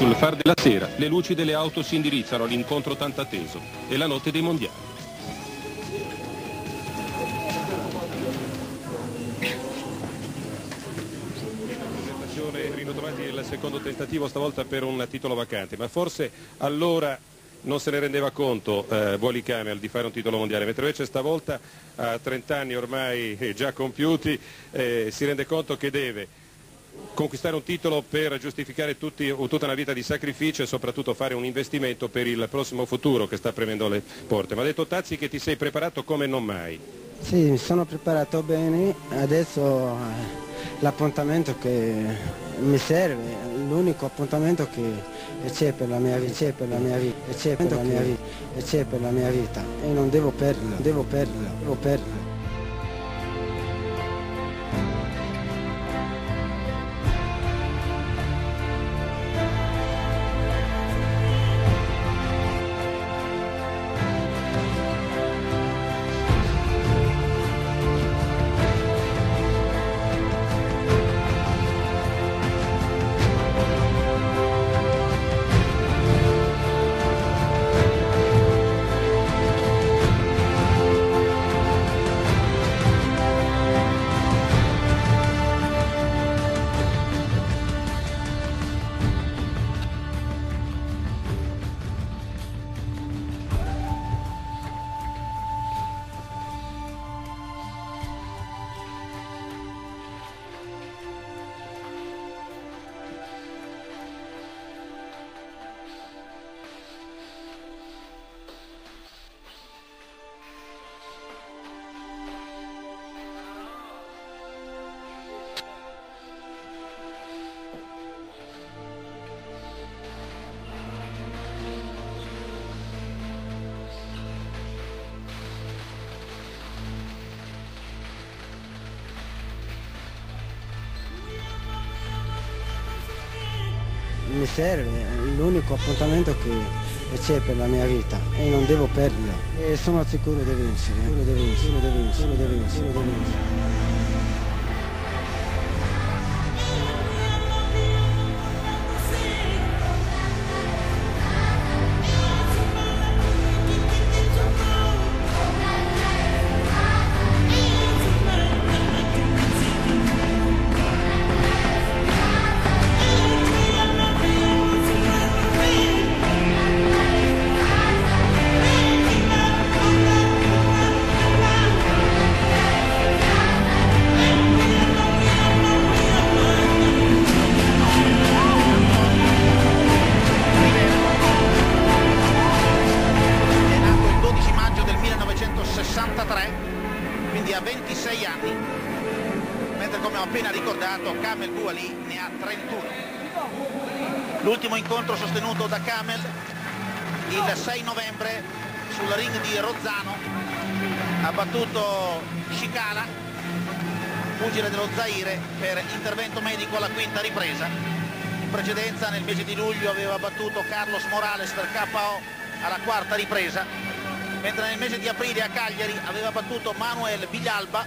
Sul far della sera le luci delle auto si indirizzano all'incontro tanto atteso. È la notte dei mondiali. ritrovati il secondo tentativo stavolta per un titolo vacante, ma forse allora non se ne rendeva conto eh, Buoli Camel di fare un titolo mondiale, mentre invece stavolta a 30 anni ormai già compiuti eh, si rende conto che deve conquistare un titolo per giustificare tutti, tutta una vita di sacrificio e soprattutto fare un investimento per il prossimo futuro che sta premendo le porte. Ma ha detto Tazzi che ti sei preparato come non mai. Sì, mi sono preparato bene, adesso eh, l'appuntamento che mi serve, l'unico appuntamento che c'è per la mia vita, c'è per la mia vita, c'è per la mia vita, c'è per la mia vita e non devo perderlo, devo perderlo, devo perderlo. Mi serve, è l'unico appuntamento che c'è per la mia vita e non devo perderlo. E sono sicuro di vincere, sicuro di vincere, sicuro di vincere, sicuro di vincere, incontro sostenuto da Kamel il 6 novembre sul ring di Rozzano ha battuto Shikala, pugile dello Zaire, per intervento medico alla quinta ripresa. In precedenza nel mese di luglio aveva battuto Carlos Morales per KO alla quarta ripresa mentre nel mese di aprile a Cagliari aveva battuto Manuel Villalba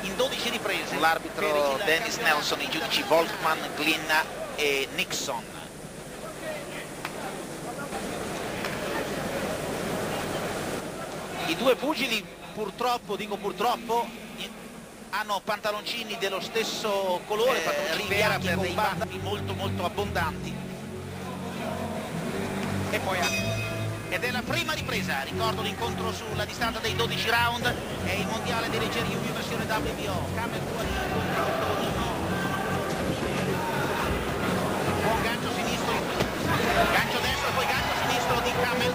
in 12 riprese. L'arbitro Dennis Nelson, i giudici Volkman, Glynn e Nixon. I due pugili purtroppo, dico purtroppo, hanno pantaloncini dello stesso colore, eh, pantaloncini bianchi per dei bandi molto molto abbondanti. E poi anche ed è la prima ripresa, ricordo l'incontro sulla distanza dei 12 round, è il mondiale dei leggeri in versione WBO, Camel Buoni contro Tonino. Buon gancio sinistro, gancio destro, poi gancio sinistro di Camel,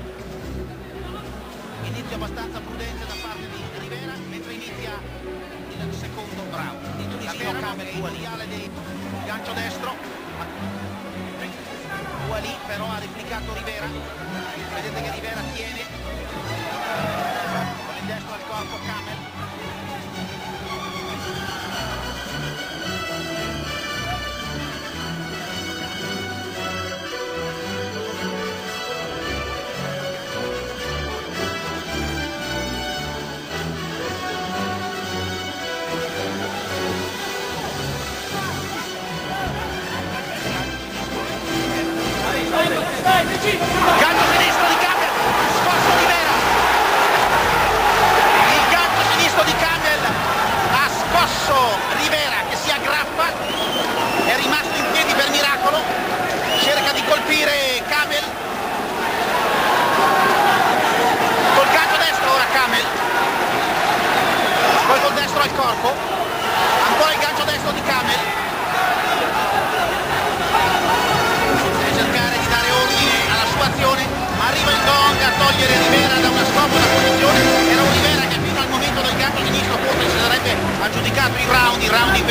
inizio abbastanza prudente da parte di Rivera mentre inizia il secondo round. Di Tunisia cambia il mondiale di gancio destro. Gualì però ha replicato Rivera. Vedete che Rivera tiene con il destro al corpo Camel.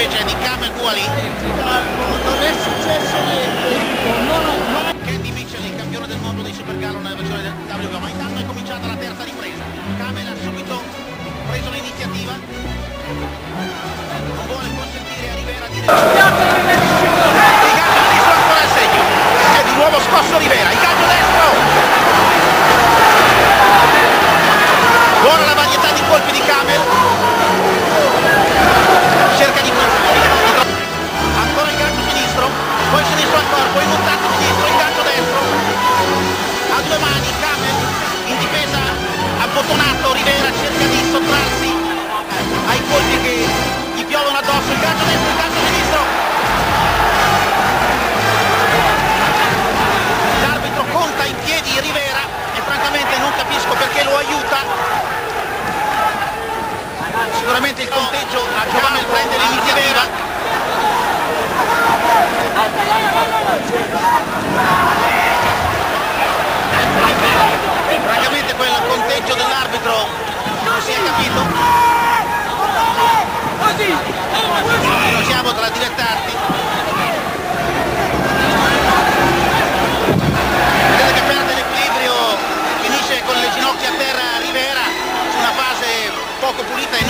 invece di Kamen Guali non è successo sicuramente il conteggio a Giovanni prende l'iniziativa praticamente quel conteggio dell'arbitro non si è capito. Non siamo tra dilettanti.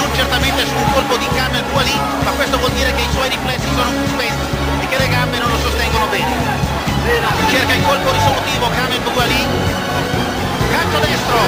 non certamente su un colpo di canna il Gualì, ma questo vuol dire che i suoi riflessi sono spenti e che le gambe non lo sostengono bene. Cerca il colpo risolutivo Kamel Gualì, calcio destro,